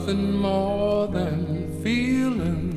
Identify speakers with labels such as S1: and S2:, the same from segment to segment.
S1: Nothing more than feelings.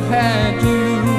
S1: Had you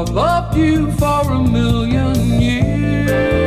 S1: I've loved you for a million years.